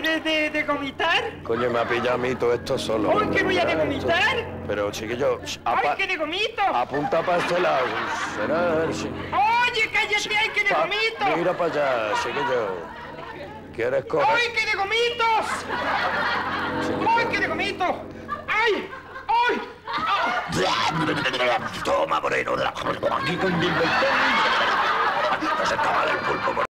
de, de, de, gomitar? Coño, me ha pillado a mí todo esto solo. ¡Uy, que voy a degomitar! Pero, chiquillo, ¡Ay, que de apunta para este lado. Será... ¡Oye, cállate, ay, que de Pa- Mira para allá, chiquillo. ¿Quieres coger? ¡Ay, que de gomitos! ¡Ay, que de gomito! ¡Ay! ¡Ay! Ah. Toma, moreno. Aquí con mi inventario. No